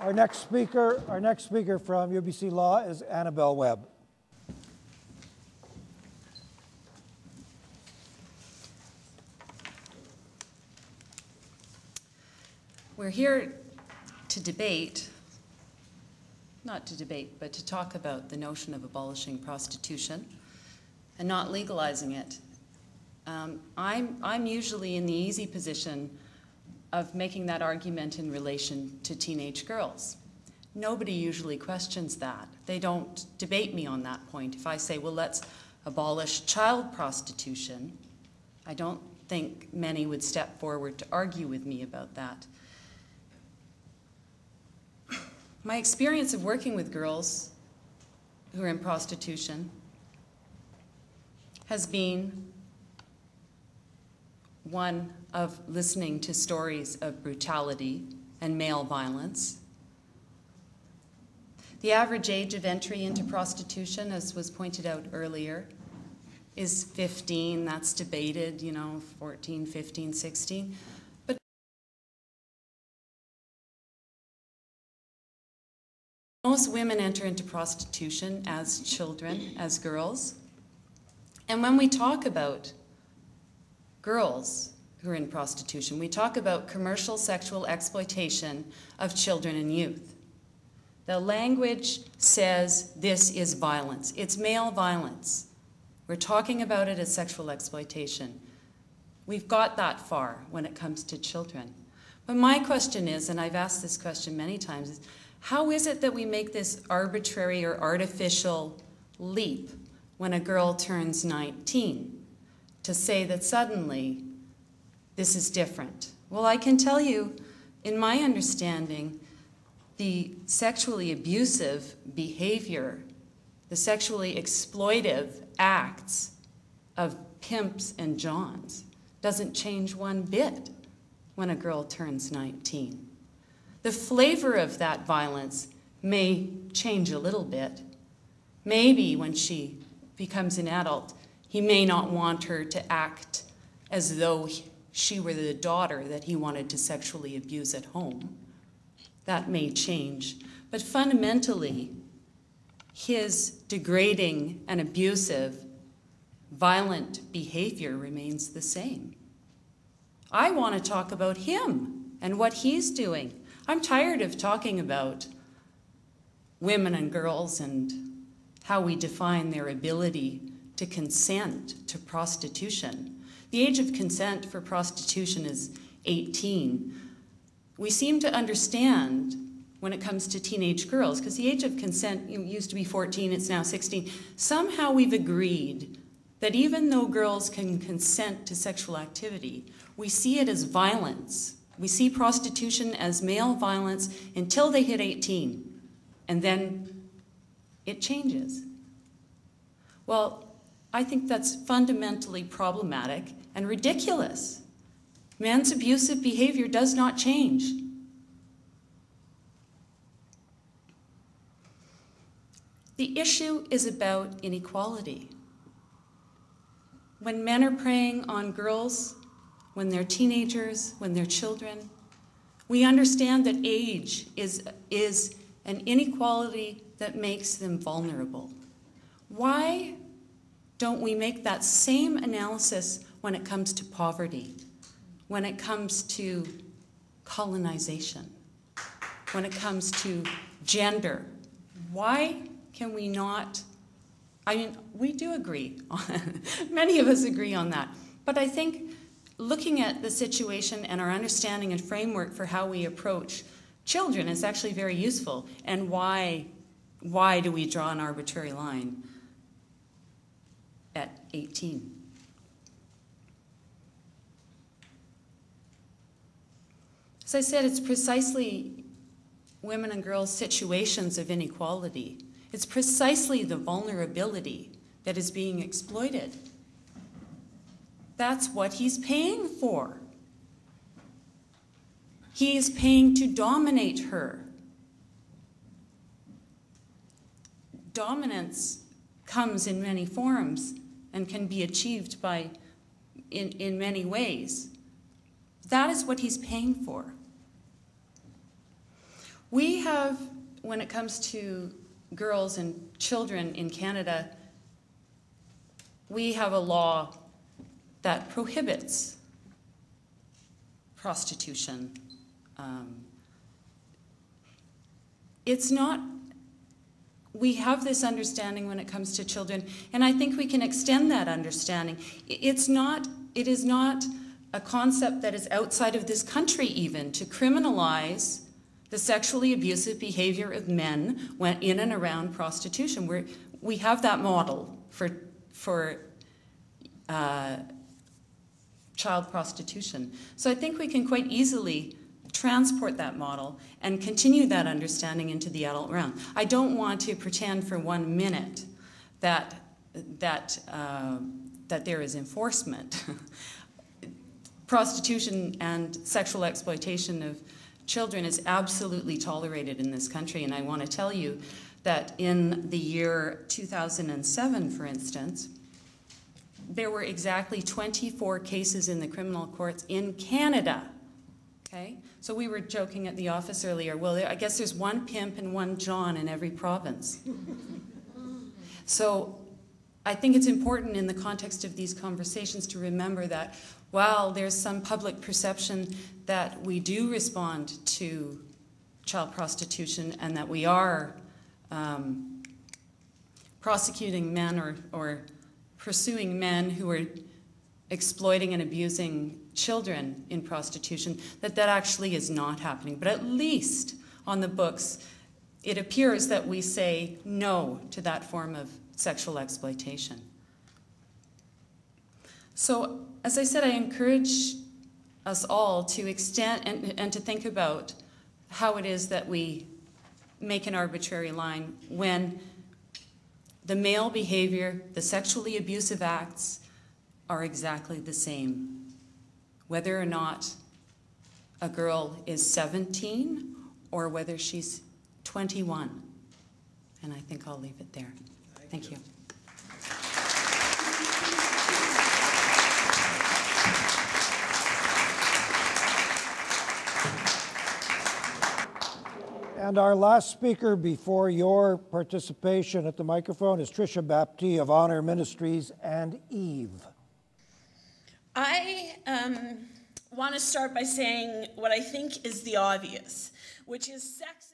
Our next speaker, our next speaker from UBC Law is Annabel Webb. We're here to debate, not to debate, but to talk about the notion of abolishing prostitution and not legalizing it. Um, I'm, I'm usually in the easy position of making that argument in relation to teenage girls. Nobody usually questions that. They don't debate me on that point. If I say, well, let's abolish child prostitution, I don't think many would step forward to argue with me about that. My experience of working with girls who are in prostitution has been one of listening to stories of brutality and male violence. The average age of entry into prostitution, as was pointed out earlier, is 15. That's debated, you know, 14, 15, 16. But most women enter into prostitution as children, as girls. And when we talk about girls who are in prostitution. We talk about commercial sexual exploitation of children and youth. The language says this is violence. It's male violence. We're talking about it as sexual exploitation. We've got that far when it comes to children. But my question is, and I've asked this question many times, is how is it that we make this arbitrary or artificial leap when a girl turns 19? To say that suddenly this is different? Well, I can tell you, in my understanding, the sexually abusive behavior, the sexually exploitive acts of pimps and johns doesn't change one bit when a girl turns 19. The flavor of that violence may change a little bit. Maybe when she becomes an adult, he may not want her to act as though she were the daughter that he wanted to sexually abuse at home. That may change. But fundamentally, his degrading and abusive, violent behavior remains the same. I want to talk about him and what he's doing. I'm tired of talking about women and girls and how we define their ability to consent to prostitution. The age of consent for prostitution is 18. We seem to understand when it comes to teenage girls, because the age of consent used to be 14, it's now 16. Somehow we've agreed that even though girls can consent to sexual activity, we see it as violence. We see prostitution as male violence until they hit 18, and then it changes. Well, I think that's fundamentally problematic and ridiculous. Man's abusive behavior does not change. The issue is about inequality. When men are preying on girls, when they're teenagers, when they're children, we understand that age is, is an inequality that makes them vulnerable. Why don't we make that same analysis when it comes to poverty, when it comes to colonization, when it comes to gender? Why can we not? I mean, we do agree. Many of us agree on that. But I think looking at the situation and our understanding and framework for how we approach children is actually very useful. And why, why do we draw an arbitrary line? At 18. As I said, it's precisely women and girls' situations of inequality. It's precisely the vulnerability that is being exploited. That's what he's paying for. He is paying to dominate her. Dominance comes in many forms and can be achieved by in, in many ways. That is what he's paying for. We have, when it comes to girls and children in Canada, we have a law that prohibits prostitution. Um, it's not, we have this understanding when it comes to children, and I think we can extend that understanding. It's not, it is not a concept that is outside of this country, even to criminalize the sexually abusive behavior of men when in and around prostitution. We're, we have that model for, for uh, child prostitution. So I think we can quite easily transport that model and continue that understanding into the adult realm. I don't want to pretend for one minute that that uh, that there is enforcement. Prostitution and sexual exploitation of children is absolutely tolerated in this country, and I want to tell you that in the year 2007, for instance, there were exactly 24 cases in the criminal courts in Canada. Okay? So we were joking at the office earlier. Well, there, I guess there's one pimp and one John in every province. so I think it's important in the context of these conversations to remember that while there's some public perception that we do respond to child prostitution and that we are um, prosecuting men or, or pursuing men who are exploiting and abusing children in prostitution, that that actually is not happening. But at least on the books, it appears that we say no to that form of sexual exploitation. So, as I said, I encourage us all to extend and, and to think about how it is that we make an arbitrary line when the male behavior, the sexually abusive acts are exactly the same. Whether or not a girl is 17 or whether she's 21. And I think I'll leave it there. Thank you. And our last speaker before your participation at the microphone is Trisha Baptie of Honor Ministries and Eve. I um, want to start by saying what I think is the obvious, which is sex.